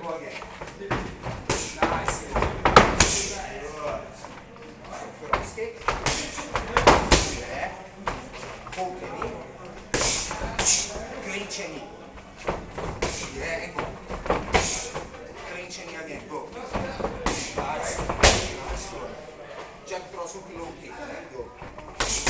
Plug in. tasche, eh, company, clinceni, yeah, go, clinceni again, go, that's, that's good, jet cross hook low kick, go.